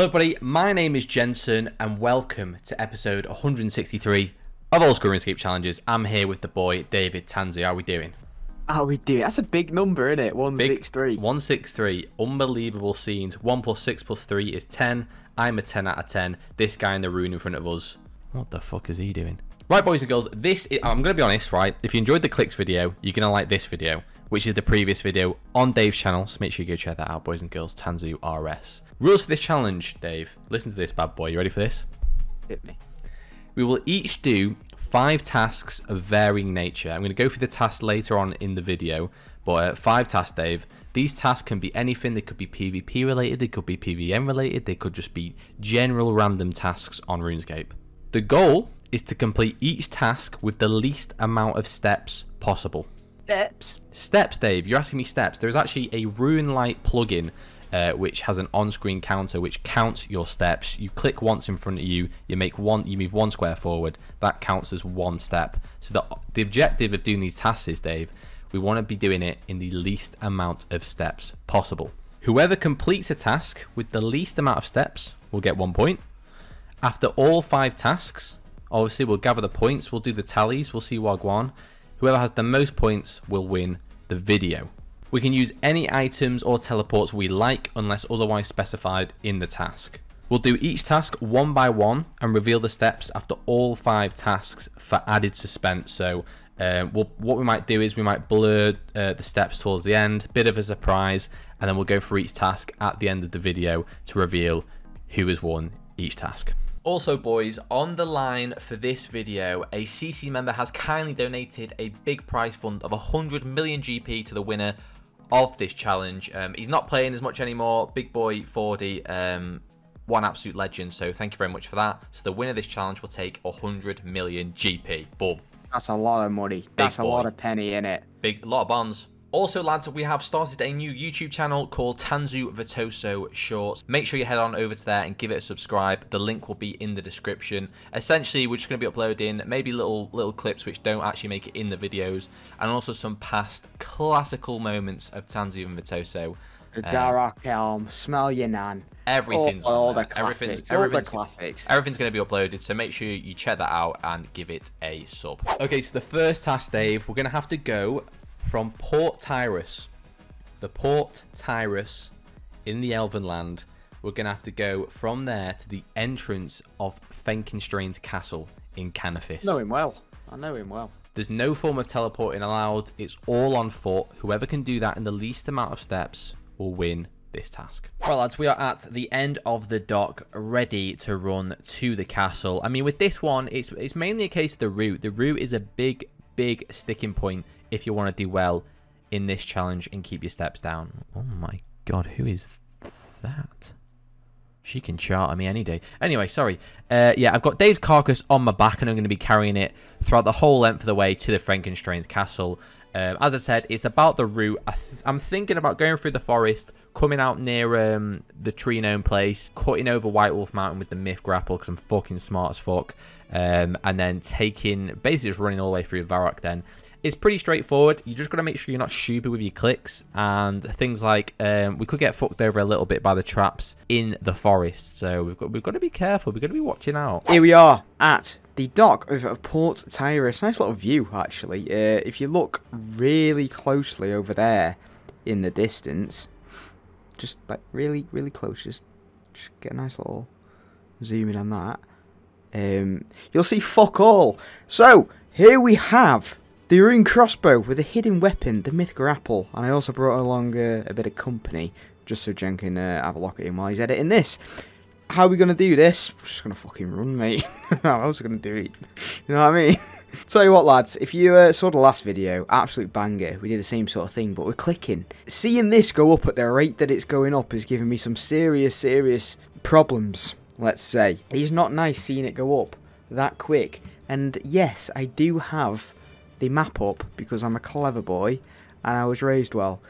Hello, everybody. My name is Jensen, and welcome to episode 163 of Old School RuneScape Challenges. I'm here with the boy David Tanzoo. How are we doing? How we do? That's a big number, isn't it? One Big- 163. 163. Unbelievable scenes. 1 plus 6 plus 3 is 10. I'm a 10 out of 10. This guy in the rune in front of us. What the fuck is he doing? Right, boys and girls, this is, I'm going to be honest, right? If you enjoyed the clicks video, you're going to like this video, which is the previous video on Dave's channel. So make sure you go check that out, boys and girls. Tanzoo RS. Rules for this challenge, Dave. Listen to this bad boy. You ready for this? Hit me. We will each do five tasks of varying nature. I'm going to go through the tasks later on in the video, but uh, five tasks, Dave. These tasks can be anything. They could be PvP related, they could be PvM related, they could just be general random tasks on RuneScape. The goal is to complete each task with the least amount of steps possible. Steps. Steps, Dave. You're asking me steps. There's actually a RuneLite plugin uh, which has an on-screen counter which counts your steps. You click once in front of you, you make one, you move one square forward. That counts as one step. So the the objective of doing these tasks is, Dave, we want to be doing it in the least amount of steps possible. Whoever completes a task with the least amount of steps will get one point. After all five tasks, obviously we'll gather the points, we'll do the tallies, we'll see Wagwan. Whoever has the most points will win the video. We can use any items or teleports we like unless otherwise specified in the task. We'll do each task one by one and reveal the steps after all five tasks for added suspense. So um, we'll, what we might do is we might blur uh, the steps towards the end, bit of a surprise, and then we'll go for each task at the end of the video to reveal who has won each task. Also, boys, on the line for this video, a CC member has kindly donated a big prize fund of 100 million GP to the winner of this challenge. Um, he's not playing as much anymore. Big boy 40, um, one absolute legend. So thank you very much for that. So the winner of this challenge will take 100 million GP. Boom. That's a lot of money. That's a lot of penny in it. Big lot of bonds. Also, lads, we have started a new YouTube channel called Tanzoo Virtoso Shorts. Make sure you head on over to there and give it a subscribe. The link will be in the description. Essentially, we're just going to be uploading maybe little little clips which don't actually make it in the videos, and also some past classical moments of Tanzoo and Virtoso. The Um, Elm, Smell Your Nan. Everything's all, all the classics. Everything's, all the classics. everything's going to be uploaded, so make sure you check that out and give it a sub. Okay, so the first task, Dave, we're going to have to go from Port Tyras, the Port Tyras in the Elven Land. We're going to have to go from there to the entrance of Fenkenstrain's castle in Canifis. I know him well. I know him well. There's no form of teleporting allowed. It's all on foot. Whoever can do that in the least amount of steps will win this task. Well, lads, we are at the end of the dock, ready to run to the castle. I mean, with this one, it's it's mainly a case of the route. The route is a big, big sticking point if you want to do well in this challenge and keep your steps down. Oh my god, who is that? She can charter me any day. Anyway, sorry. Uh, yeah, I've got Dave's carcass on my back, and I'm going to be carrying it throughout the whole length of the way to the Frankenstein's castle. Um, as I said, it's about the route. I I'm thinking about going through the forest, coming out near um, the tree gnome place, cutting over White Wolf Mountain with the mith grapple because I'm fucking smart as fuck, um, and then taking basically just running all the way through Varrock. Then it's pretty straightforward. You just got to make sure you're not stupid with your clicks and things like um, we could get fucked over a little bit by the traps in the forest. So we've got we've got to be careful. We've got to be watching out. Here we are at the dock over at Port Tyras. Nice little view, actually. Uh, if you look really closely over there in the distance, just like really, really close, just, just get a nice little zoom in on that. Um, you'll see fuck all. So here we have the rune crossbow with a hidden weapon, the mith grapple, and I also brought along uh, a bit of company just so Jen can uh, have a look at him while he's editing this. How are we gonna do this? We're just gonna fucking run, mate. How else are we gonna do it? You know what I mean? Tell you what, lads, if you uh, saw the last video, absolute banger, we did the same sort of thing, but we're clicking. Seeing this go up at the rate that it's going up is giving me some serious, serious problems, let's say. It's not nice seeing it go up that quick. And yes, I do have the map up because I'm a clever boy and I was raised well.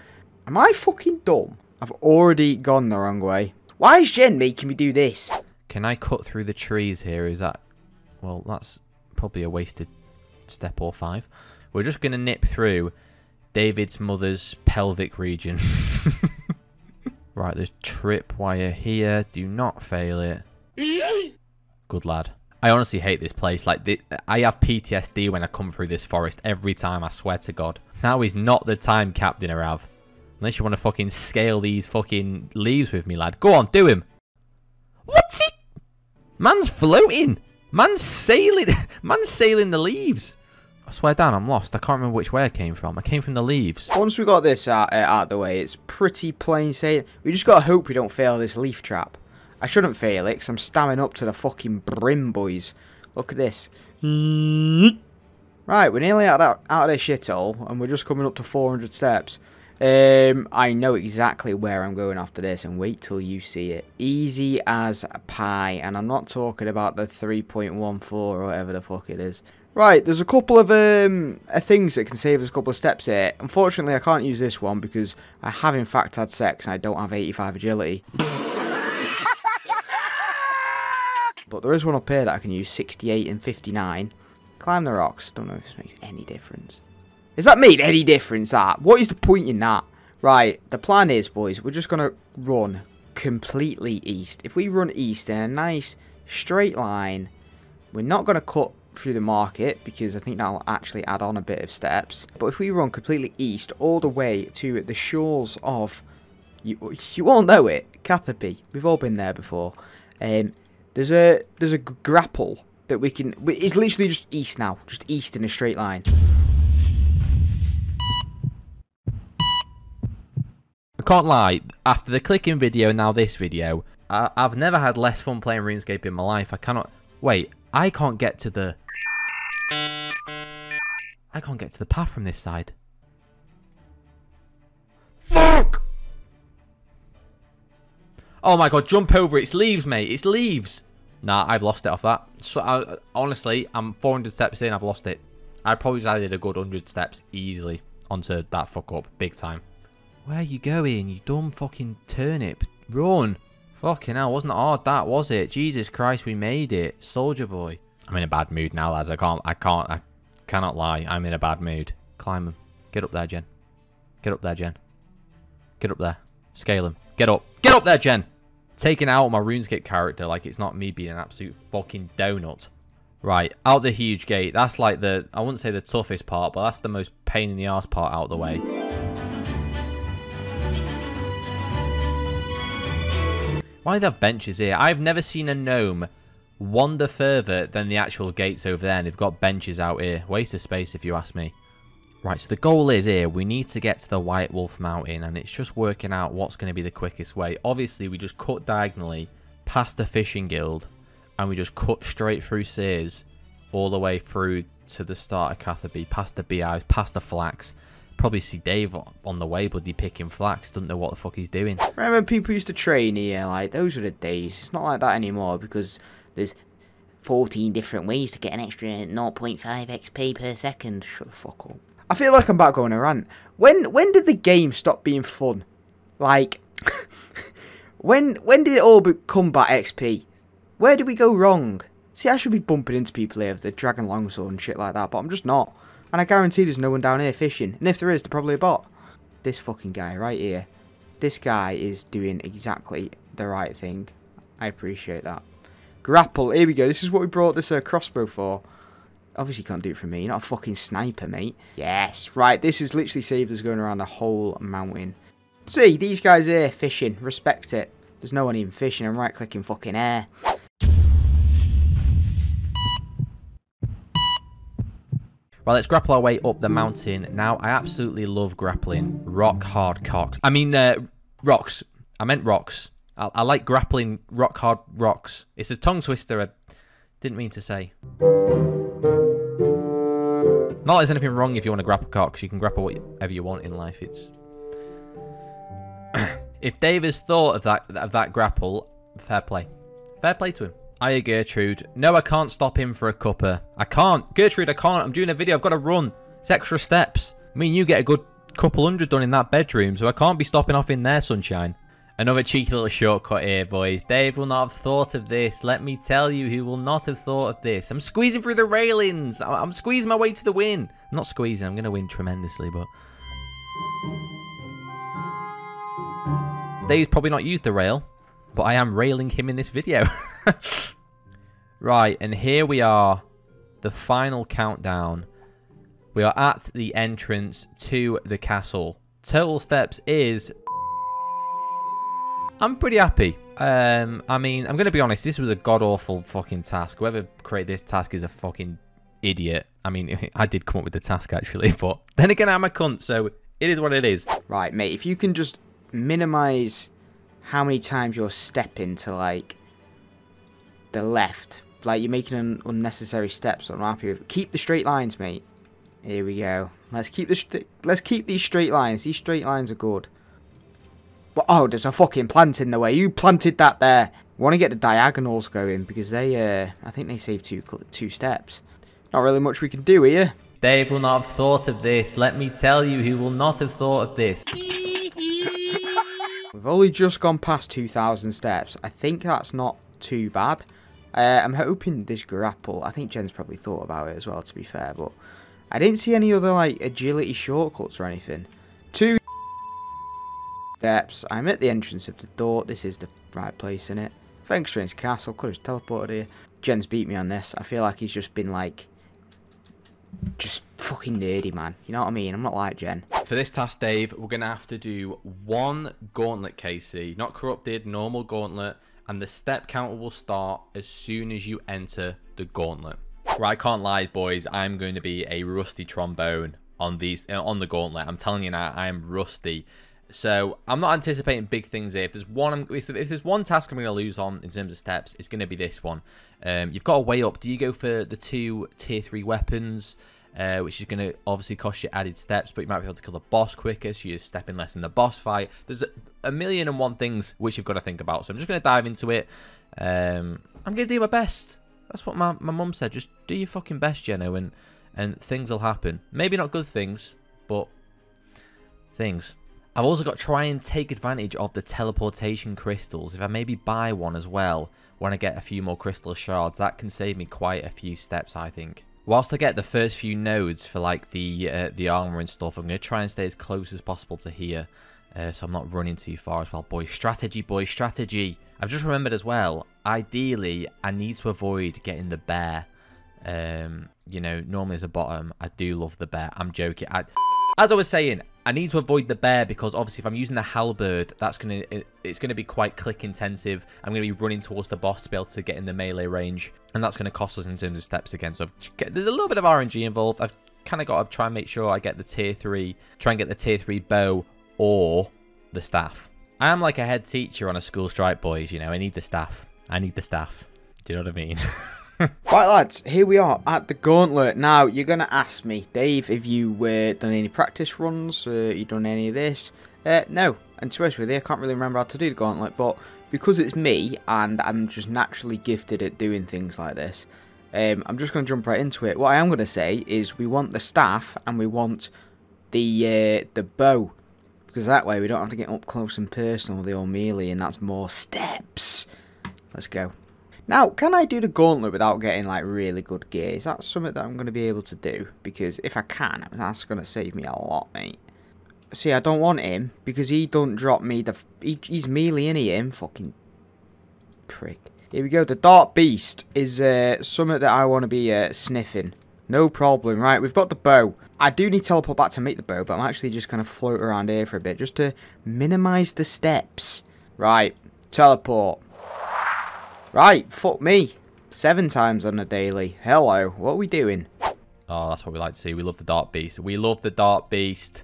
Am I fucking dumb? I've already gone the wrong way. Why is Jen making me do this? Can I cut through the trees here? Is that well? That's probably a wasted step or five. We're just gonna nip through David's mother's pelvic region. Right, there's tripwire here. Do not fail it. Good lad. I honestly hate this place. Like, the, I have PTSD when I come through this forest every time, I swear to God. Now is not the time, Captain Arav. Unless you want to fucking scale these fucking leaves with me, lad. Go on, do him. What's it? Man's floating. Man's sailing. Man's sailing the leaves. I swear down, I'm lost. I can't remember which way I came from. I came from the leaves. Once we got this out, uh, out of the way, it's pretty plain sailing. We just gotta hope we don't fail this leaf trap. I shouldn't fail it, because I'm stamming up to the fucking brim, boys. Look at this. Right, we're nearly out of, out of this shithole, and we're just coming up to 400 steps. Um, I know exactly where I'm going after this, and wait till you see it. Easy as pie, and I'm not talking about the 3.14 or whatever the fuck it is. Right, there's a couple of um, uh, things that can save us a couple of steps here. Unfortunately, I can't use this one because I have in fact had sex and I don't have 85 agility. But there is one up here that I can use, 68 and 59. Climb the rocks. Don't know if this makes any difference. Does that make any difference, that? What is the point in that? Right, the plan is, boys, we're just going to run completely east. If we run east in a nice straight line, we're not going to cut through the market because I think that'll actually add on a bit of steps. But if we run completely east all the way to the shores of, you, you all know it, Catherby. We've all been there before. Um, there's a there's a grapple that we can. It's literally just east now, just east in a straight line. I can't lie, after the clicking video and now this video, I, have never had less fun playing RuneScape in my life. I cannot... Wait, I can't get to the... I can't get to the path from this side. Fuck! Oh my god, jump over It's leaves, mate. It's leaves. Nah, I've lost it off that. So, I, honestly, I'm 400 steps in. I've lost it. I probably added a good 100 steps easily onto that fuck up. Big time. Where are you going, you dumb fucking turnip? Run! Fucking hell, wasn't hard that, was it? Jesus Christ, we made it. Soldier boy. I'm in a bad mood now, lads. I can't, I can't, I cannot lie. I'm in a bad mood. Climb him. Get up there, Jen. Get up there, Jen. Get up there. Scale him. Get up. Get up there, Jen! Taking out my RuneScape character like it's not me being an absolute fucking donut. Right, out the huge gate. That's like the, I wouldn't say the toughest part, but that's the most pain in the ass part out the way. Why do they have benches here? I've never seen a gnome wander further than the actual gates over there. And they've got benches out here. Waste of space if you ask me. Right, so the goal is here, we need to get to the White Wolf Mountain, and it's just working out what's going to be the quickest way. Obviously, we just cut diagonally past the Fishing Guild, and we just cut straight through Seers, all the way through to the start of Catherby, past the beehives, past the flax. Probably see Dave on the way, but he picking flax, doesn't know what the fuck he's doing. Remember people used to train here, like, those were the days. It's not like that anymore, because there's 14 different ways to get an extra 0.5 XP per second. Shut the fuck up. I feel like I'm about going a rant. When when did the game stop being fun? Like, when when did it all become about XP? Where did we go wrong? See, I should be bumping into people here with the Dragon Longsword and shit like that, but I'm just not. And I guarantee there's no one down here fishing. And if there is, they're probably a bot. This fucking guy right here. This guy is doing exactly the right thing. I appreciate that. Grapple. Here we go. This is what we brought this uh, crossbow for. Obviously can't do it for me. You're not a fucking sniper, mate. Yes. Right, this is literally saved us going around the whole mountain. See, these guys here fishing. Respect it. There's no one even fishing. I'm right-clicking fucking air. Well, let's grapple our way up the mountain. Now, I absolutely love grappling rock hard cocks. I mean, uh, rocks. I meant rocks. I, I like grappling rock hard rocks. It's a tongue twister. I didn't mean to say. Not there's anything wrong if you want to grapple cocks. You can grapple whatever you want in life. It's if Dave has thought of that of that grapple, fair play. Fair play to him. Hiya, Gertrude. No, I can't stop him for a cuppa. I can't. Gertrude, I can't. I'm doing a video. I've got to run. It's extra steps. I mean, you get a good couple hundred done in that bedroom, so I can't be stopping off in there, sunshine. Another cheeky little shortcut here, boys. Dave will not have thought of this. Let me tell you, he will not have thought of this. I'm squeezing through the railings. I'm squeezing my way to the win. I'm not squeezing. I'm going to win tremendously, but... Dave's probably not used the rail, but I am railing him in this video. right, and here we are, the final countdown. We are at the entrance to the castle. Total steps is... I'm pretty happy. Um, I mean, I'm going to be honest, this was a god-awful fucking task. Whoever created this task is a fucking idiot. I mean, I did come up with the task, actually, but then again, I'm a cunt, so it is what it is. Right, mate, if you can just minimize how many times you're stepping to, like, the left. Like, you're making un unnecessary steps. I'm happy with Keep the straight lines, mate. Here we go. Let's keep the let's keep these straight lines. These straight lines are good. But oh, there's a fucking plant in the way. You planted that there. Want to get the diagonals going because they, uh, I think they save two two steps. Not really much we can do here. Dave will not have thought of this. Let me tell you, he will not have thought of this. We've only just gone past 2,000 steps. I think that's not too bad. Uh, I'm hoping this grapple, I think Jen's probably thought about it as well, to be fair, but I didn't see any other, like, agility shortcuts or anything. Two I'm at the entrance of the door. This is the right place, in it? Thanks, Strange Castle. Could have teleported here. Jen's beat me on this. I feel like he's just been, like, just fucking nerdy, man. You know what I mean? I'm not like Jen. For this task, Dave, we're going to have to do one gauntlet, KC. Not corrupted, normal gauntlet. And the step counter will start as soon as you enter the gauntlet. Right, I can't lie, boys. I'm going to be a rusty trombone on these on the gauntlet. I'm telling you now, I am rusty. So I'm not anticipating big things here. If there's one, if there's one task I'm going to lose on in terms of steps, it's going to be this one. Um, you've got to weigh up. Do you go for the two tier three weapons, uh, which is going to obviously cost you added steps, but you might be able to kill the boss quicker, so you're stepping less in the boss fight. There's a, million and one things which you've got to think about. So I'm just going to dive into it. Um, I'm going to do my best. That's what my, my mum said. Just do your fucking best, Jeno, and, and things will happen. Maybe not good things, but things. I've also got to try and take advantage of the teleportation crystals. If I maybe buy one as well, when I get a few more crystal shards, that can save me quite a few steps, I think. Whilst I get the first few nodes for like the uh, the armor and stuff, I'm going to try and stay as close as possible to here. Uh, so I'm not running too far as well. Boy, strategy, boy, strategy. I've just remembered as well, ideally, I need to avoid getting the bear. Um, you know, normally as a bottom, I do love the bear. I'm joking. I, as I was saying, I need to avoid the bear because obviously if I'm using the halberd, that's gonna it, it's gonna be quite click intensive. I'm gonna be running towards the boss to be able to get in the melee range, and that's gonna cost us in terms of steps again. So there's a little bit of RNG involved. I've kind of got to try and make sure I get the tier three, try and get the tier three bow or the staff. I am like a head teacher on a school strike, boys. You know, I need the staff. I need the staff. Do you know what I mean? right, lads, here we are at the gauntlet. Now, you're going to ask me, Dave, if you uh, done any practice runs, uh, you done any of this? Uh, no, and to be honest with you, I can't really remember how to do the gauntlet, but because it's me, and I'm just naturally gifted at doing things like this, um, I'm just going to jump right into it. What I am going to say is we want the staff, and we want the uh, the bow, because that way we don't have to get up close and personal with the melee, and that's more steps. Let's go. Now, can I do the gauntlet without getting like really good gear? Is that something that I'm going to be able to do? Because if I can, that's going to save me a lot, mate. See, I don't want him because he don't drop me the... He, he's melee in him, fucking prick. Here we go. The Dark Beast is uh, something that I want to be uh, sniffing. No problem. Right, we've got the bow. I do need to teleport back to make the bow, but I'm actually just going to float around here for a bit just to minimise the steps. Right, teleport. Right, fuck me. Seven times on a daily. Hello, what are we doing? Oh, that's what we like to see. We love the Dark Beast. We love the Dark Beast.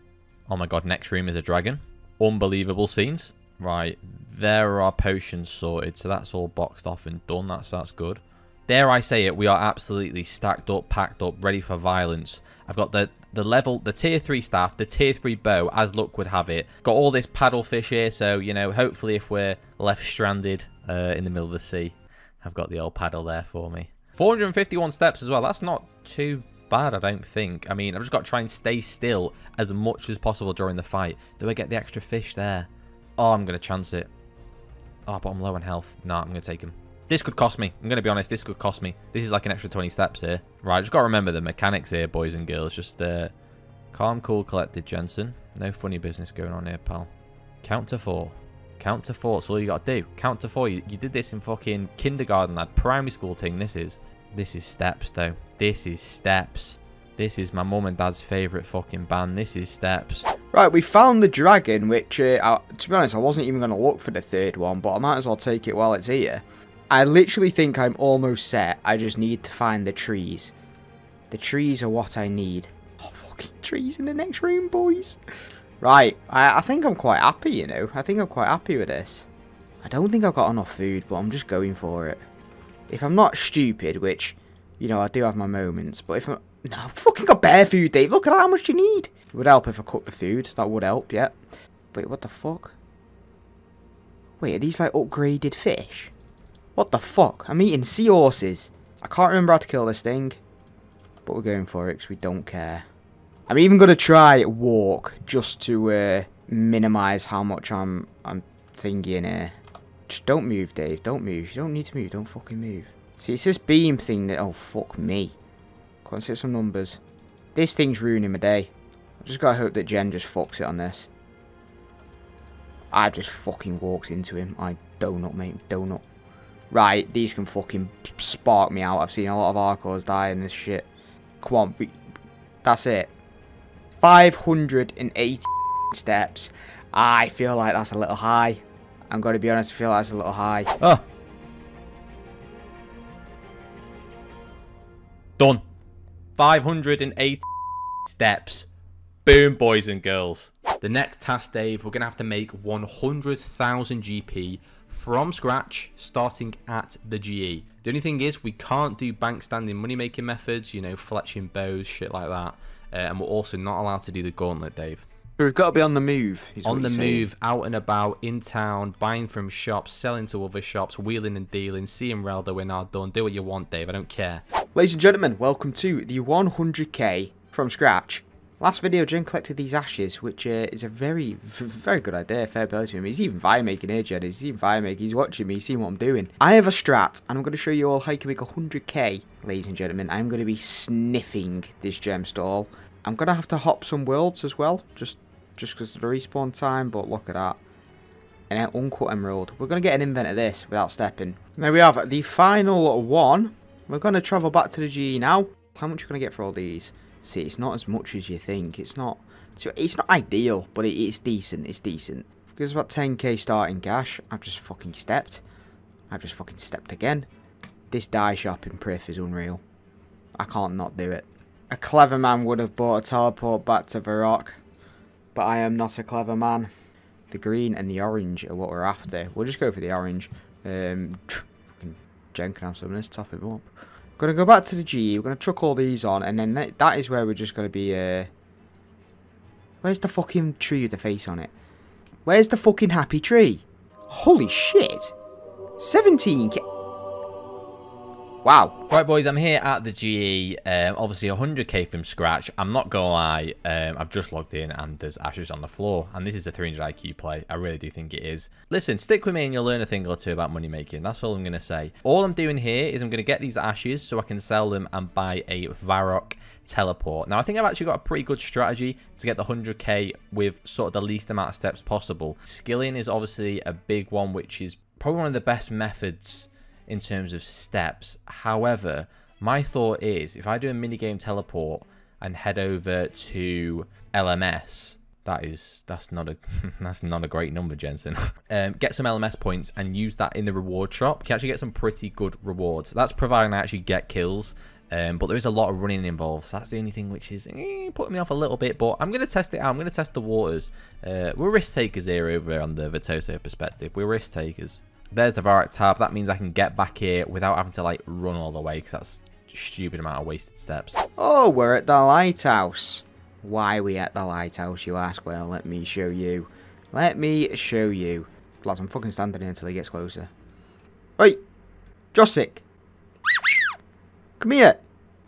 Oh my god, next room is a dragon. Unbelievable scenes. Right, there are potions sorted, so that's all boxed off and done. That's, that's good. Dare I say it, we are absolutely stacked up, packed up, ready for violence. I've got the, the level, the tier 3 staff, the tier 3 bow, as luck would have it. Got all this paddlefish here, so, you know, hopefully if we're left stranded, uh, in the middle of the sea. I've got the old paddle there for me. 451 steps as well. That's not too bad, I don't think. I mean, I've just got to try and stay still as much as possible during the fight. Do I get the extra fish there? Oh, I'm going to chance it. Oh, but I'm low on health. No, I'm going to take him. This could cost me. I'm going to be honest. This could cost me. This is like an extra 20 steps here. Right, just got to remember the mechanics here, boys and girls. Just uh, calm, cool, collected, Jensen. No funny business going on here, pal. Count to four. Count to four. That's all you got to do. Count to four. You, you did this in fucking kindergarten, lad. Primary school thing, this is. This is steps, though. This is steps. This is my mum and dad's favourite fucking band. This is steps. Right, we found the dragon, which, uh, I, to be honest, I wasn't even going to look for the third one, but I might as well take it while it's here. I literally think I'm almost set. I just need to find the trees. The trees are what I need. Oh, fucking trees in the next room, boys. Right, I, I think I'm quite happy, you know. I think I'm quite happy with this. I don't think I've got enough food, but I'm just going for it. If I'm not stupid, which, you know, I do have my moments, but if I'm... No, I've fucking got bare food, Dave. Look at how much you need. It would help if I cooked the food. That would help, yeah. Wait, what the fuck? Wait, are these like upgraded fish? What the fuck? I'm eating seahorses. I can't remember how to kill this thing. But we're going for it because we don't care. I'm even going to try walk just to uh, minimise how much I'm, I'm thinking here. Just don't move, Dave. Don't move. You don't need to move. Don't fucking move. See, it's this beam thing that... Oh, fuck me. Can't see some numbers. This thing's ruining my day. I just gotta hope that Jen just fucks it on this. I just fucking walked into him. I donut, mate. Donut. Right, these can fucking spark me out. I've seen a lot of hardcores die in this shit. Come on. We, that's it. 580 steps. I feel like that's a little high. I'm going to be honest, I feel like that's a little high. Oh. Done. 580 steps. Boom, boys and girls. The next task, Dave, we're going to have to make 100,000 GP from scratch, starting at the GE. The only thing is, we can't do bank standing money making methods, you know, fletching bows, shit like that. Uh, and we're also not allowed to do the gauntlet, Dave. We've got to be on the move. On the move, out and about, in town, buying from shops, selling to other shops, wheeling and dealing, seeing Relda when I'm done. Do what you want, Dave. I don't care. Ladies and gentlemen, welcome to the 100k from scratch. Last video, Jen collected these ashes, which uh, is a very, very good idea. Fair play to him. He's even fire making here, Jen. He's even fire making. He's watching me. He's seeing what I'm doing. I have a strat, and I'm going to show you all how you can make 100k, ladies and gentlemen. I'm going to be sniffing this gem stall. I'm going to have to hop some worlds as well, just just because of the respawn time, but look at that. An uncut emerald. We're going to get an invent of this without stepping. There we have the final one. We're going to travel back to the GE now. How much are you going to get for all these? See, it's not as much as you think. It's not so. it's not ideal, but it's decent. It's decent. Because about 10k starting cash, I've just fucking stepped. I've just fucking stepped again. This dye shop in Prif is unreal. I can't not do it. A clever man would have bought a teleport back to Varrock. But I am not a clever man. The green and the orange are what we're after. We'll just go for the orange. Um, fucking Jen can have some of this, top him up. Gonna go back to the G. We're gonna chuck all these on, and then that, that is where we're just gonna be. Uh, where's the fucking tree with the face on it? Where's the fucking happy tree? Holy shit! 17 Wow. Right, boys, I'm here at the GE. Um, obviously, 100k from scratch. I'm not going to lie, um, I've just logged in and there's ashes on the floor. And this is a 300 IQ play. I really do think it is. Listen, stick with me and you'll learn a thing or two about money making. That's all I'm going to say. All I'm doing here is I'm going to get these ashes so I can sell them and buy a Varrock teleport. Now, I think I've actually got a pretty good strategy to get the 100k with sort of the least amount of steps possible. Skilling is obviously a big one, which is probably one of the best methods in terms of steps. However, my thought is if I do a minigame teleport and head over to LMS, that is that's not a that's not a great number, Jensen. um, get some LMS points and use that in the reward shop. You can actually get some pretty good rewards. That's providing I actually get kills. Um, but there is a lot of running involved. So that's the only thing which is eh, putting me off a little bit. But I'm going to test it out. I'm going to test the waters. Uh, we're risk takers here over on the Virtoso perspective. We're risk takers. There's the Varrock tab. That means I can get back here without having to like run all the way because that's stupid amount of wasted steps. Oh, we're at the lighthouse. Why we at the lighthouse, you ask? Well, let me show you. Let me show you. Lads, I'm fucking standing here until he gets closer. Oi! Jossik! Come here!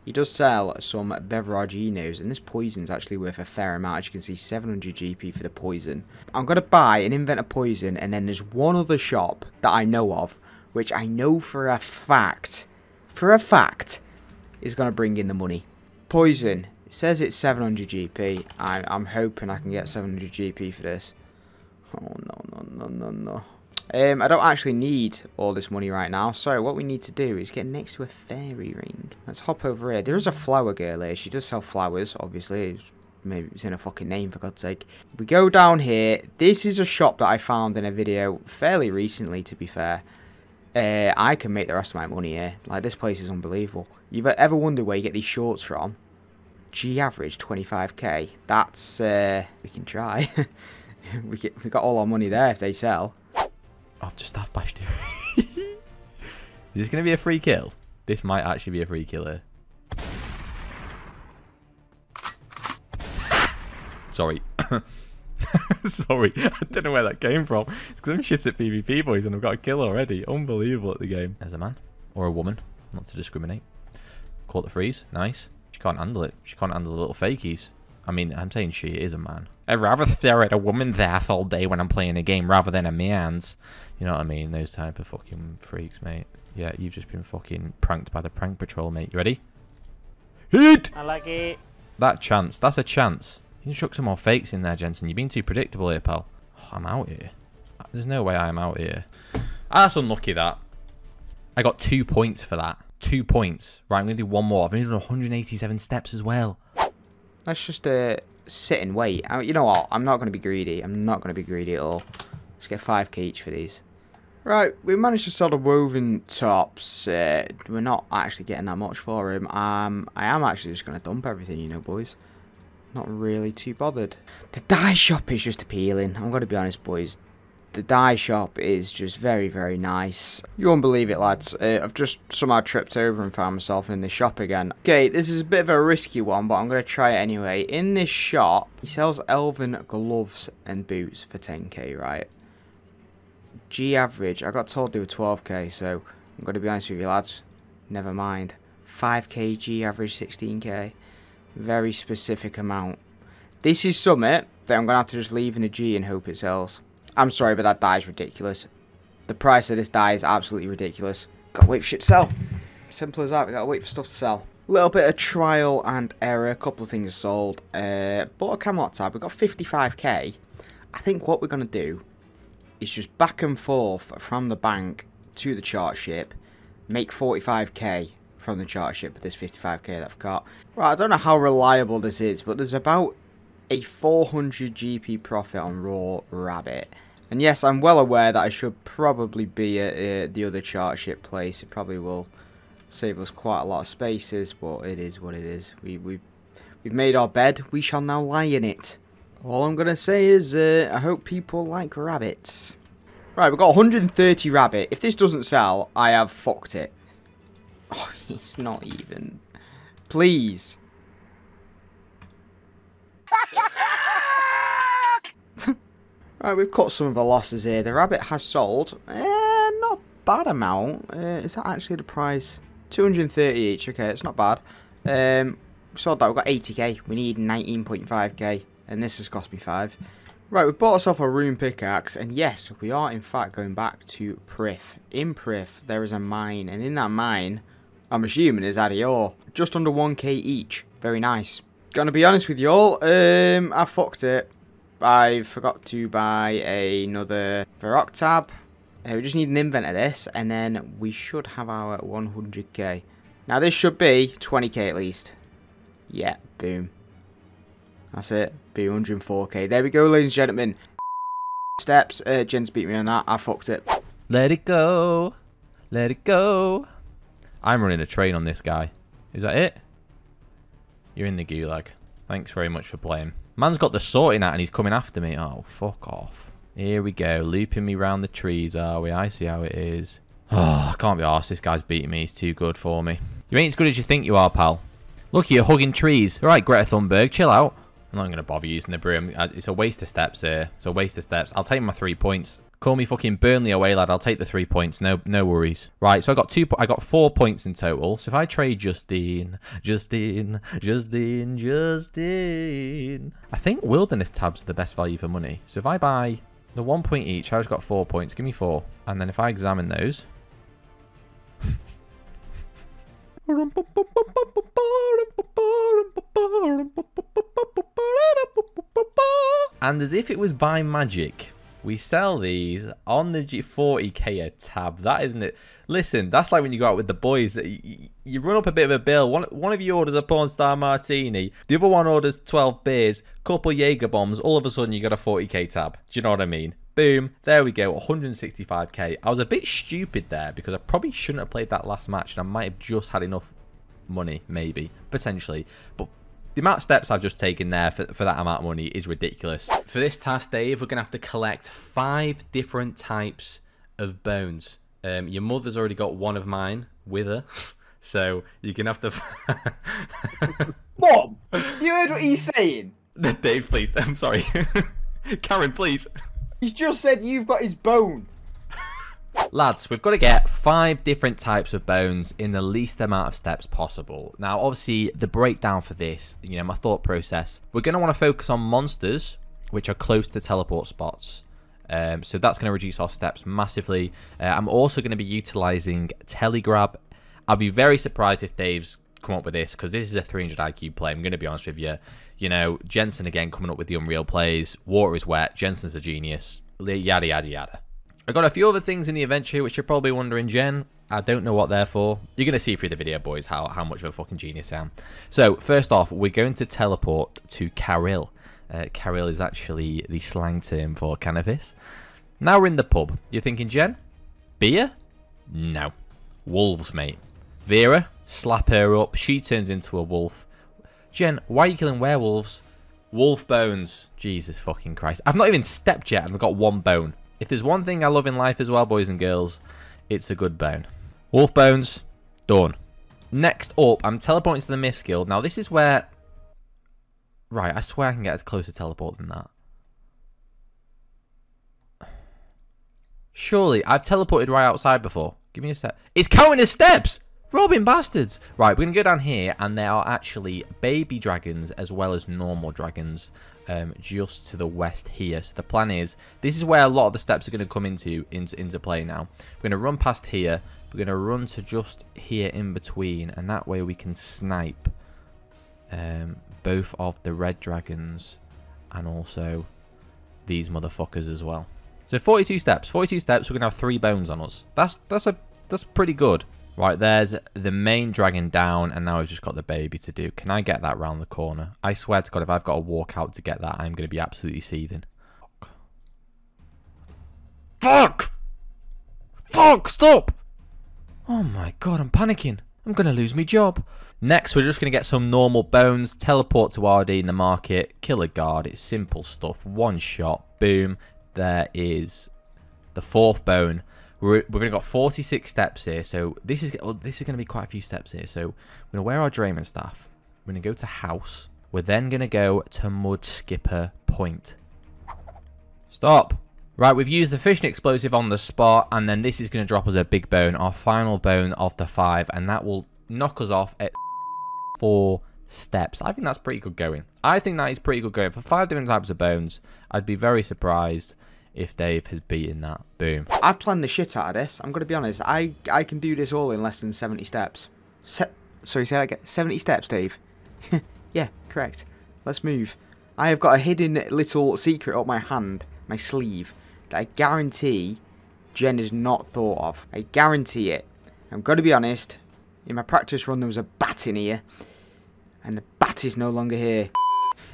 He does sell some beveraginos, and this poison's actually worth a fair amount. As you can see, 700 GP for the poison. I'm going to buy and invent a poison, and then there's one other shop that I know of, which I know for a fact, for a fact, is going to bring in the money. Poison. It says it's 700 GP. I, I'm hoping I can get 700 GP for this. Oh, no, no, no, no, no. Um, I don't actually need all this money right now. So what we need to do is get next to a fairy ring. Let's hop over here. There is a flower girl here. She does sell flowers, obviously. It's, maybe it's in a fucking name, for God's sake. We go down here. This is a shop that I found in a video fairly recently, to be fair. Uh, I can make the rest of my money here. Like, this place is unbelievable. You've ever wondered where you get these shorts from? G average 25k. That's, uh, we can try. we, get, we got all our money there if they sell. I've just half bashed you. Is this going to be a free kill? This might actually be a free killer. Sorry. Sorry. I don't know where that came from. It's because I'm shit at PvP, boys, and I've got a kill already. Unbelievable at the game. There's a man. Or a woman. Not to discriminate. Caught the freeze. Nice. She can't handle it. She can't handle the little fakies. I mean, I'm saying she is a man. I'd rather stare at a woman's ass all day when I'm playing a game rather than a man's. You know what I mean? Those type of fucking freaks, mate. Yeah, you've just been fucking pranked by the prank patrol, mate. You ready? Hit! I like it. That chance. That's a chance. You can chuck some more fakes in there, Jensen. You've been too predictable here, pal. Oh, I'm out here. There's no way I'm out here. Ah, that's unlucky, that. I got two points for that. Two points. Right, I'm going to do one more. I've only done 187 steps as well. Let's just uh, sit and wait. I, you know what? I'm not going to be greedy. I'm not going to be greedy at all. Let's get 5k each for these. Right, we managed to sell the woven tops. Uh, we're not actually getting that much for him. Um, I am actually just going to dump everything, you know, boys. Not really too bothered. The dye shop is just appealing. I'm going to be honest, boys the dye shop is just very, very nice. You won't believe it, lads. Uh, I've just somehow tripped over and found myself in the shop again. Okay, this is a bit of a risky one, but I'm going to try it anyway. In this shop, he sells elven gloves and boots for 10k, right? G average, I got told they were 12k, so I'm going to be honest with you, lads. Never mind. 5k G average 16k. Very specific amount. This is summit that I'm going to have to just leave in a G and hope it sells. I'm sorry, but that die is ridiculous. The price of this die is absolutely ridiculous. Gotta wait for shit to sell. Simple as that, we gotta wait for stuff to sell. Little bit of trial and error, a couple of things sold. Uh, bought a Camelot tab, we got 55k. I think what we're gonna do is just back and forth from the bank to the chart ship, make 45k from the chart ship with this 55k that I've got. Right, I don't know how reliable this is, but there's about a 400 GP profit on Raw Rabbit. And yes, I'm well aware that I should probably be at uh, the other chart ship place. It probably will save us quite a lot of spaces, but it is what it is. We, we've, we've made our bed, we shall now lie in it. All I'm going to say is, uh, I hope people like rabbits. Right, we've got 130 rabbit. If this doesn't sell, I have fucked it. Oh, it's not even. Please. Right, we've cut some of the losses here. The rabbit has sold. Eh, not bad amount. Uh, is that actually the price? 230 each. Okay, it's not bad. Um, sold that. We've got 80k. We need 19.5k. And this has cost me 5. Right, we bought ourselves a rune pickaxe. And yes, we are in fact going back to Prif. In Prif, there is a mine. And in that mine, I'm assuming is Adior. Just under 1k each. Very nice. Gonna be honest with you all. Um, I fucked it. I forgot to buy another Varrock tab. Uh, we just need an invent of this, and then we should have our 100k. Now this should be 20k at least. Yeah, boom. That's it. Boom, 104k. There we go, ladies and gentlemen. Steps. Uh, Jen's beat me on that. I fucked it. Let it go. Let it go. I'm running a train on this guy. Is that it? You're in the gulag. Thanks very much for playing. Man's got the sorting out and he's coming after me. Oh, fuck off. Here we go. Looping me round the trees, are we? I see how it is. Oh, I can't be arsed. This guy's beating me. He's too good for me. You ain't as good as you think you are, pal. Look, you're hugging trees. All right, Greta Thunberg, chill out. I'm not going to bother using the broom. Uh, it's a waste of steps here. It's a waste of steps. I'll take my three points. Call me fucking Burnley away, lad. I'll take the three points. No, no worries. Right, so I got two. I got four points in total. So if I trade Justine, Justine, Justine, Justine, I think Wilderness tabs are the best value for money. So if I buy the one point each, I just got four points. Give me four, and then if I examine those. and as if it was by magic, We sell these on the G40k a tab. That isn't it. Listen, that's like when you go out with the boys. You, you run up a bit of a bill. One one of you orders a porn star martini. The other one orders 12 beers, couple Jaeger bombs. All of a sudden, you got a 40k tab. Do you know what I mean? Boom. There we go. 165k. I was a bit stupid there because I probably shouldn't have played that last match, and I might have just had enough money, maybe potentially. But the amount of steps I've just taken there for, for that amount of money is ridiculous. For this task, Dave, we're going to have to collect five different types of bones. Um, your mother's already got one of mine with her, so you're going to have to... Mom, you heard what he's saying? Dave, please. I'm sorry. Karen, please. He's just said you've got his bone. Lads, we've got to get five different types of bones in the least amount of steps possible. Now, obviously, the breakdown for this, you know, my thought process, we're going to want to focus on monsters, which are close to teleport spots. Um, so that's going to reduce our steps massively. Uh, I'm also going to be utilizing Telegrab. I'll be very surprised if Dave's come up with this because this is a 300 IQ play. I'm going to be honest with you. You know, Jensen again coming up with the Unreal plays. Water is wet. Jensen's a genius. Yada, yada, yada. I've got a few other things in the adventure which you're probably wondering, Jen. I don't know what they're for. You're going to see through the video, boys, how, how much of a fucking genius I am. So, first off, we're going to teleport to Caril. Uh, Caril is actually the slang term for cannabis. Now we're in the pub. You're thinking, Jen? Beer? No. Wolves, mate. Vera, slap her up. She turns into a wolf. Jen, why are you killing werewolves? Wolf bones. Jesus fucking Christ. I've not even stepped yet and I've got one bone. If there's one thing I love in life as well, boys and girls, it's a good bone. Wolf bones, done. Next up, I'm teleporting to the Myth Guild. Now, this is where... Right, I swear I can get as close to teleport than that. Surely, I've teleported right outside before. Give me a sec. It's counting as steps! Robin bastards! Right, we're going to go down here, and there are actually baby dragons as well as normal dragons um, just to the west here. So the plan is, this is where a lot of the steps are going to come into, into, into play now. We're going to run past here. We're going to run to just here in between. And that way we can snipe um, both of the red dragons and also these motherfuckers as well. So 42 steps. 42 steps. We're going to have three bones on us. That's, that's, a, that's pretty good. Right, there's the main dragon down, and now I've just got the baby to do. Can I get that round the corner? I swear to God, if I've got to walk out to get that, I'm going to be absolutely seething. Fuck! Fuck, stop! Oh my God, I'm panicking. I'm going to lose my job. Next, we're just going to get some normal bones, teleport to Ardy in the market, kill a guard. It's simple stuff. One shot, boom. There is the fourth bone. We're, we've only got 46 steps here, so this is oh, this is going to be quite a few steps here. So we're going to wear our Dramen staff. We're going to go to house. We're then going to go to Mudskipper Point. Stop. Right, we've used the fishing explosive on the spot, and then this is going to drop us a big bone, our final bone of the five, and that will knock us off at four steps. I think that's pretty good going. I think that is pretty good going. For five different types of bones, I'd be very surprised if Dave has beaten that. Boom. I've planned the shit out of this. I'm going to be honest. I, I can do this all in less than 70 steps. Se Sorry, say that again. 70 steps, Dave. yeah, correct. Let's move. I have got a hidden little secret up my hand, my sleeve, that I guarantee Jen has not thought of. I guarantee it. I'm going to be honest. In my practice run, there was a bat in here. And the bat is no longer here.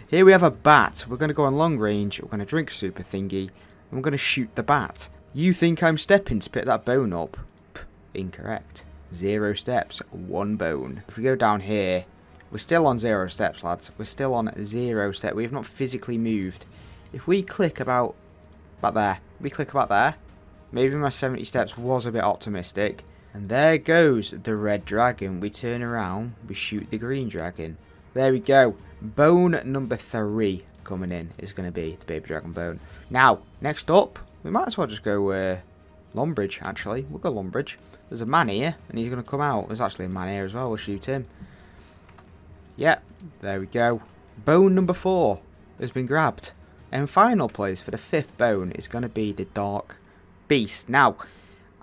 Here we have a bat. We're going to go on long range. We're going to drink super thingy. I'm going to shoot the bat. You think I'm stepping to pick that bone up? incorrect. Zero steps, one bone. If we go down here, we're still on zero steps, lads. We're still on zero step. We have not physically moved. If we click about, about there, we click about there, maybe my 70 steps was a bit optimistic. And there goes the red dragon. We turn around, we shoot the green dragon. There we go. Bone number three coming in is going to be the Baby Dragon Bone. Now, next up, we might as well just go uh, Lumbridge, actually. We'll go Lumbridge. There's a man here, and he's going to come out. There's actually a man here as well. We'll shoot him. Yep, there we go. Bone number four has been grabbed. And final place for the fifth bone is going to be the Dark Beast. Now,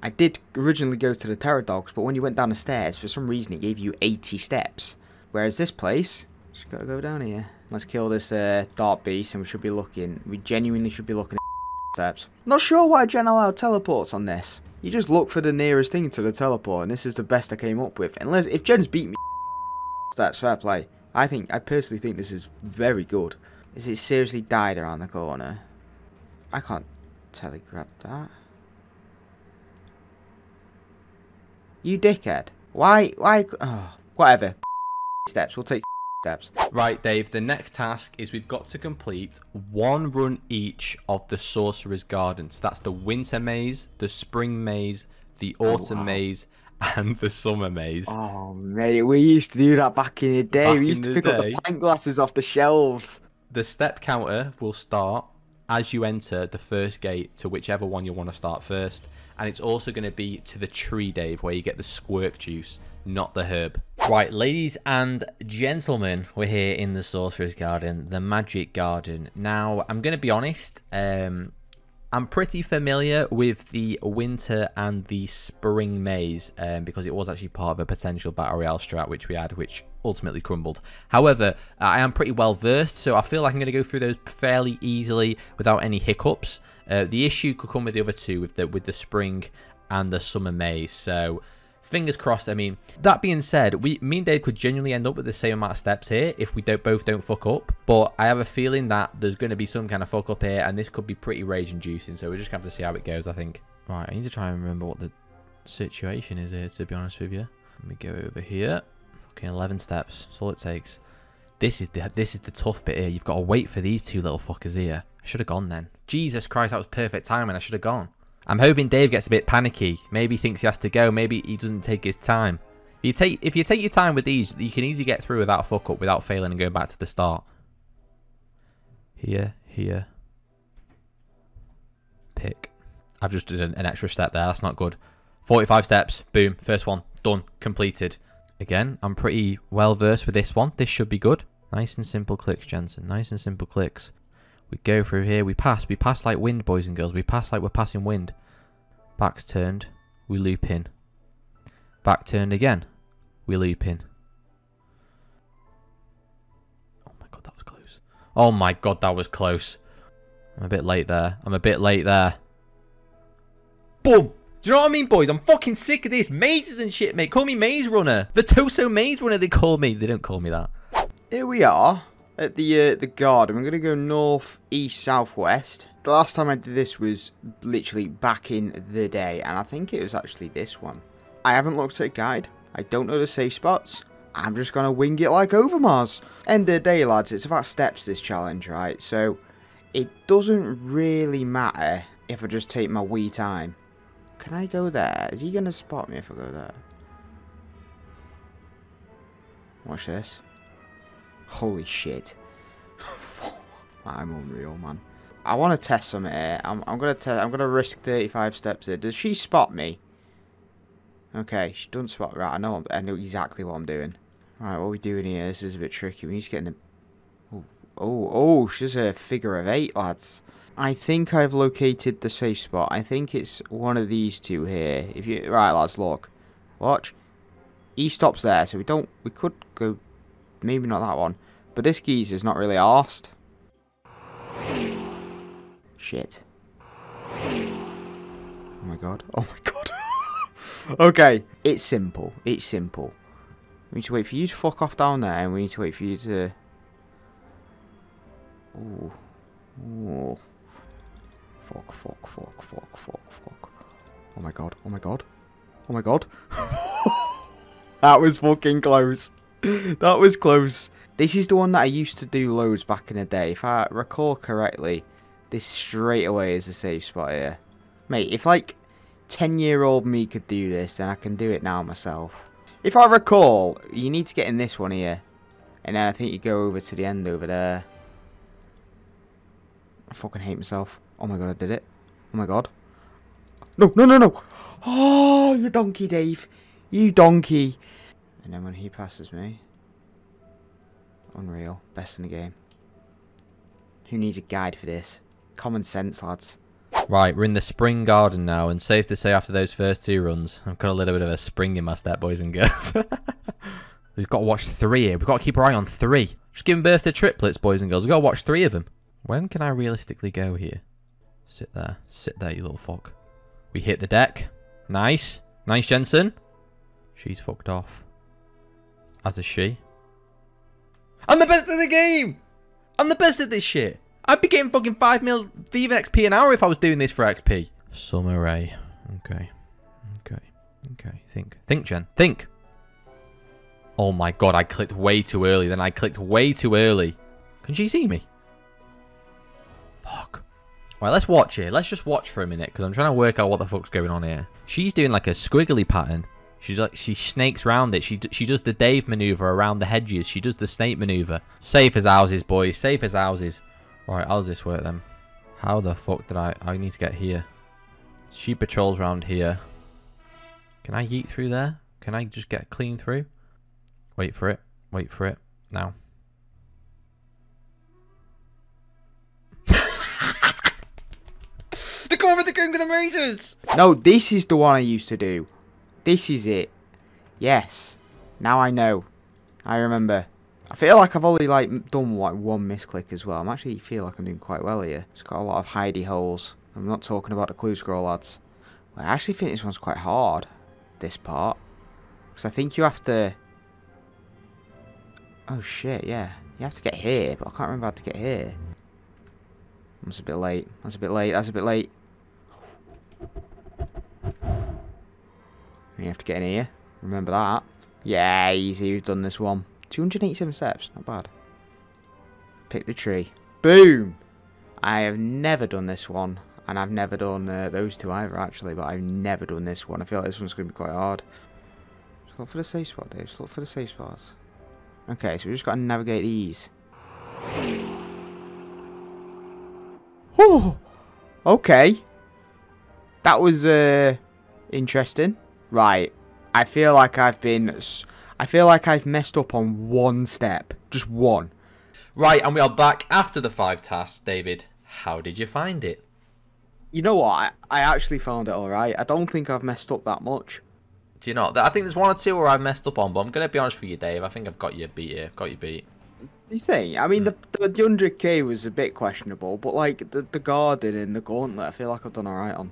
I did originally go to the Terror Dogs, but when you went down the stairs, for some reason it gave you 80 steps. Whereas this place, just got to go down here. Let's kill this uh, Dark Beast and we should be looking, we genuinely should be looking steps. Not sure why Jen allowed teleports on this. You just look for the nearest thing to the teleport, and this is the best I came up with. Unless if Jen's beat me, that's fair play. I think I personally think this is very good. Is it seriously died around the corner? I can't telegrab that. You dickhead. Why? Why? Oh, whatever. Steps. We'll take steps. Right, Dave, the next task is we've got to complete one run each of the Sorcerer's Gardens. That's the Winter Maze, the Spring Maze, the oh, Autumn wow. Maze, and the Summer Maze. Oh, mate, we used to do that back in the day. Back we used to pick up the pint glasses off the shelves. The step counter will start as you enter the first gate to whichever one you want to start first. And it's also going to be to the tree, Dave, where you get the sq'irk juice, not the herb. Right, ladies and gentlemen, we're here in the Sorcerer's Garden, the Magic Garden. Now, I'm going to be honest, um, I'm pretty familiar with the winter and the spring maze um, because it was actually part of a potential battle royale strat which we had, which ultimately crumbled. However, I am pretty well versed, so I feel like I'm going to go through those fairly easily without any hiccups. Uh, the issue could come with the other two, with the with the spring and the summer maze. So fingers crossed. I mean, that being said, we me and Dave could genuinely end up with the same amount of steps here if we don't both don't fuck up. But I have a feeling that there's going to be some kind of fuck up here, and this could be pretty rage inducing. So we're just gonna have to see how it goes. I think. Right, I need to try and remember what the situation is here. To be honest with you, let me go over here. Okay, 11 steps. That's all it takes. This is the this is the tough bit here. You've got to wait for these two little fuckers here. I should have gone then. Jesus Christ, that was perfect timing. I should have gone. I'm hoping Dave gets a bit panicky. Maybe he thinks he has to go. Maybe he doesn't take his time. If you take if you take your time with these, you can easily get through without a fuck up, without failing and going back to the start. Here, here. Pick. I've just did an, an extra step there. That's not good. 45 steps. Boom. First one. Done. Completed. Again, I'm pretty well versed with this one. This should be good. Nice and simple clicks, Jensen. Nice and simple clicks. We go through here. We pass. We pass like wind, boys and girls. We pass like we're passing wind. Back's turned. We loop in. Back turned again. We loop in. Oh my god, that was close. Oh my god, that was close. I'm a bit late there. I'm a bit late there. Boom! Do you know what I mean, boys? I'm fucking sick of this. Mazes and shit, mate. Call me Maze Runner. The Toso Maze Runner, they call me. They don't call me that. Here we are at the uh, the garden. We're gonna go north, east, southwest. The last time I did this was literally back in the day, and I think it was actually this one. I haven't looked at a guide. I don't know the safe spots. I'm just gonna wing it like Overmars. End of the day, lads. It's about steps. This challenge, right? So it doesn't really matter if I just take my wee time. Can I go there? Is he gonna spot me if I go there? Watch this. Holy shit. I'm unreal, man. I want to test some here. I'm, I'm gonna test. I'm gonna risk 35 steps here. Does she spot me? Okay, she doesn't spot. Right, I know. I'm, I know exactly what I'm doing. Right, what are we doing here? This is a bit tricky. We need to get in the. Oh, oh, oh! She's a figure of eight, lads. I think I've located the safe spot. I think it's one of these two here. If you right, lads, look, watch. He stops there, so we don't. We could go. Maybe not that one, but this geezer's not really arsed. Shit. Oh my god. Oh my god. okay. It's simple. It's simple. We need to wait for you to fuck off down there, and we need to wait for you to. Ooh. Ooh. Fuck, fuck, fuck, fuck, fuck, fuck. Oh my god. Oh my god. Oh my god. that was fucking close. that was close. This is the one that I used to do loads back in the day. If I recall correctly, this straight away is a safe spot here. Mate, if like 10 year old me could do this, then I can do it now myself. If I recall, you need to get in this one here. And then I think you go over to the end over there. I fucking hate myself. Oh my god, I did it. Oh my god. No, no, no, no. Oh, you donkey, Dave. You donkey. And then when he passes me. Unreal. Best in the game. Who needs a guide for this? Common sense, lads. Right, we're in the spring garden now, and safe to say after those first two runs, I've got a little bit of a spring in my step, boys and girls. We've got to watch three here. We've got to keep our eye on three. Just giving birth to triplets, boys and girls. We've got to watch three of them. When can I realistically go here? Sit there. Sit there, you little fuck. We hit the deck. Nice. Nice, Jensen. She's fucked off. As is she. I'm the best in the game! I'm the best at this shit. I'd be getting fucking 5 mil Viva XP an hour if I was doing this for XP. Summer Ray. Okay. Okay. Okay. Think. Think, Jen. Think. Oh my god, I clicked way too early. Then I clicked way too early. Can she see me? Fuck. Right, let's watch it. Let's just watch for a minute because I'm trying to work out what the fuck's going on here. She's doing like a squiggly pattern. She's like she snakes around it. She she does the Dave maneuver around the hedges. She does the snake maneuver. Safe as houses, boys. Safe as houses. All right, how does this work then? How the fuck did I? I need to get here. She patrols around here. Can I yeet through there? Can I just get clean through? Wait for it. Wait for it. Now. the cover the king with the razors! No, this is the one I used to do. This is it. Yes. Now I know. I remember. I feel like I've only like done like one misclick as well. I'm actually feel like I'm doing quite well here. It's got a lot of hidey holes. I'm not talking about the clue scroll lads. I actually think this one's quite hard. This part. Because I think you have to... Oh shit, yeah. You have to get here, but I can't remember how to get here. That's a bit late. That's a bit late. That's a bit late. You have to get in here. Remember that. Yeah, easy. We've done this one. 287 steps. Not bad. Pick the tree. Boom! I have never done this one. And I've never done uh, those two either, actually. But I've never done this one. I feel like this one's going to be quite hard. Just look for the safe spot, Dave. Just look for the safe spots. Okay, so we just got to navigate these. Oh! Okay. That was, uh, interesting. Right. I feel like I've been... I feel like I've messed up on one step. Just one. Right, and we are back after the five tasks. David, how did you find it? You know what? I, I actually found it alright. I don't think I've messed up that much. Do you not? I think there's one or two where I've messed up on, but I'm going to be honest with you, Dave. I think I've got you beat here. Got you beat. You think? I mean, hmm. the, the 100k was a bit questionable, but like the, the garden and the gauntlet, I feel like I've done alright on.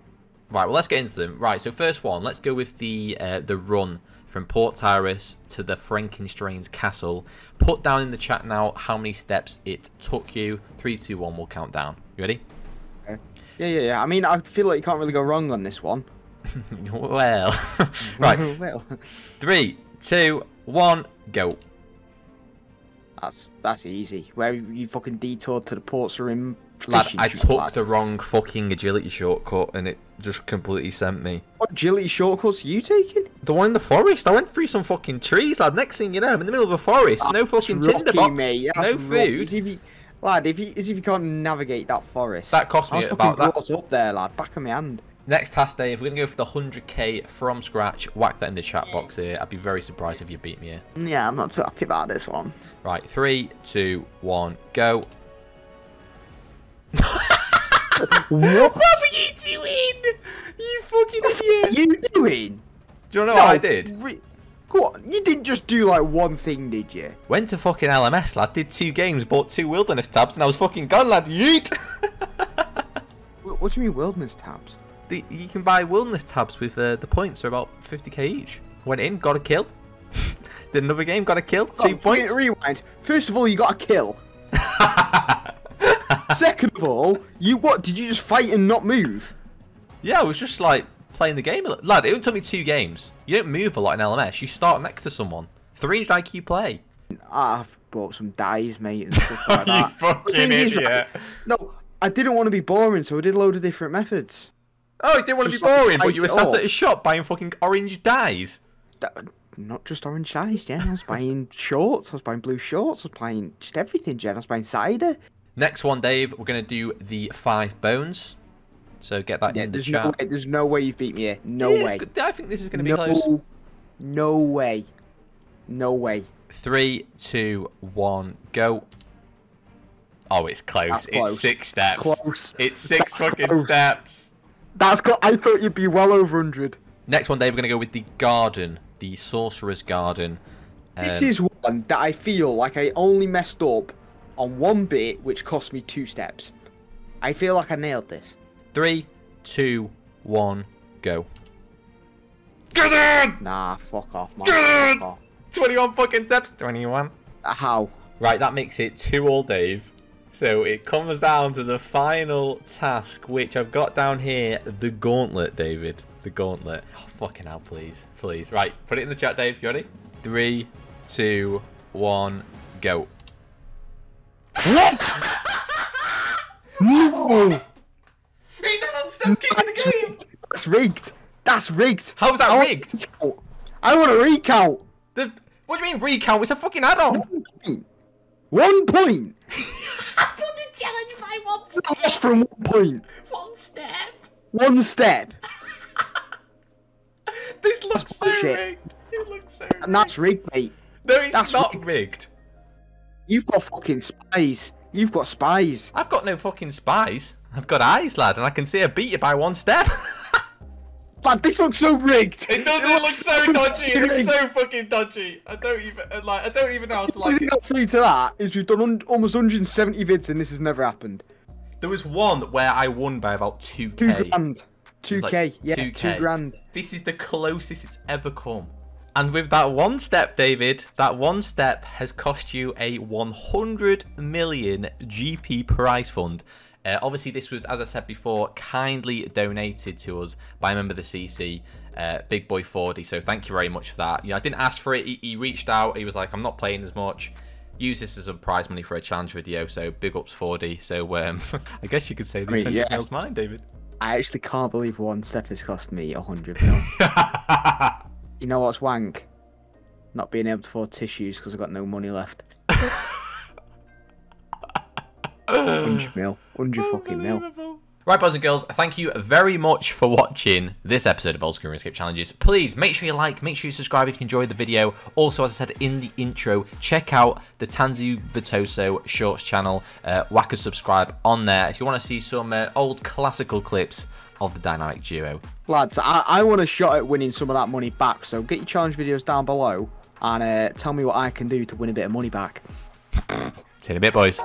Right, well, let's get into them. Right, so first one, let's go with the uh, the run from Port Tyras to the Frankenstein's castle. Put down in the chat now how many steps it took you. Three, two, one. We'll count down. You ready? Okay. Yeah, yeah, yeah. I mean, I feel like you can't really go wrong on this one. well, right. well, three, two, one, go. That's that's easy. Where you fucking detoured to the Port Sarim. Lad, I took lad. the wrong fucking agility shortcut and it just completely sent me. What agility shortcuts are you taking? The one in the forest. I went through some fucking trees, lad. Next thing you know, I'm in the middle of a forest. That's no fucking tinderbox. Mate. no food. As if you, lad, if you, as if you can't navigate that forest. That cost me I was about that. up there, lad. Back of my hand. Next task, day, if we're going to go for the 100k from scratch. Whack that in the chat box here. I'd be very surprised if you beat me here. Mm, yeah, I'm not too happy about this one. Right, three, two, one, go. What? what were you doing? You fucking What idiot. are you doing? Do you know No, what I did? Re- Go on. You didn't just do like one thing, did you? Went to fucking LMS, lad. Did two games, bought two wilderness tabs, and I was fucking gone, lad. Yeet! What, what do you mean wilderness tabs? the, you can buy wilderness tabs with uh, the points are about 50k each. Went in, got a kill. Did another game, got a kill. Two Oh, points. Rewind. First of all, you got a kill. Second of all, you what? Did you just fight and not move? Yeah, I was just like playing the game. Lad, it only took me two games. You don't move a lot in LMS. You start next to someone. 300 IQ play. I've bought some dies, mate, and stuff like you that. The fucking thing is, idiot. right, no, I didn't want to be boring, so I did a load of different methods. Oh, you didn't want to be boring, but you were sat up. at a shop buying fucking orange dyes. That- not just orange dice, Jen. I was buying shorts. I was buying blue shorts. I was buying just everything, Jen. I was buying cider. Next one, Dave, we're going to do the five bones. So get that Yeah, in the there's chat. no way. There's no way you've beat me here. No Yeah, way. I think this is going to be no, close. no way. No way. Three, two, one, go. Oh, it's close. That's It's close. six steps. Close. It's six That's fucking close. steps. That's got. I thought you'd be well over hundred. Next one, Dave, we're going to go with the garden. The sorcerer's garden. This Um, is one that I feel like I only messed up on one bit, which cost me two steps. I feel like I nailed this. Three, two, one, go. Get in! Nah, fuck off, man. Fuck off. 21 fucking steps. 21. Uh, How? Right, that makes it two all Dave. So it comes down to the final task, which I've got down here, the gauntlet, David. The gauntlet. Oh, fucking hell, please. Please. Right, put it in the chat, Dave. You ready? Three, two, one, go. What? no! He's an unstep kick in the game! That's rigged. That's rigged. How's that I rigged? recount. I want a recount. The, what do you mean recount? It's a fucking add-on. One point. One point. the challenge by one Lost from one point. One step. One step. This looks so bullshit. rigged. It looks so And that's rigged, mate. No, it's that's not rigged. rigged. You've got fucking spies. You've got spies. I've got no fucking spies. I've got eyes, lad, and I can see I beat you by one step. Lad, this looks so rigged. It does. It, looks looks so dodgy. It looks so fucking dodgy. I don't even uh, like. I don't even know how to The like. thing It. I'll say to that is we've done un- almost 170 vids and this has never happened. There was one where I won by about 2k. Two k. grand. Two like K. Yeah, 2K. two grand. This is the closest it's ever come. And with that one step, David, that one step has cost you a 100 million GP prize fund. Uh, obviously, this was, as I said before, kindly donated to us by a member of the CC, uh, Big Boy 40. So thank you very much for that. You know, I didn't ask for it. He, he reached out. He was like, "I'm not playing as much. Use this as a prize money for a challenge video." So big ups 40. So um, I guess you could say the mean, 100 yeah. mil's mine, David. I actually can't believe one step has cost me 100 mil. you know what's wank? Not being able to afford tissues because I've got no money left. 100 mil. 100 fucking mil. Right, boys and girls, thank you very much for watching this episode of Old School RuneScape Challenges. Please make sure you like, make sure you subscribe if you enjoyed the video. Also, as I said in the intro, check out the Tanzoo Virtoso Shorts channel. Uh, whack a subscribe on there if you want to see some uh, old classical clips of the Dynamic Duo. Lads, I, I want a shot at winning some of that money back, so get your challenge videos down below and uh, tell me what I can do to win a bit of money back. See you in a bit, boys.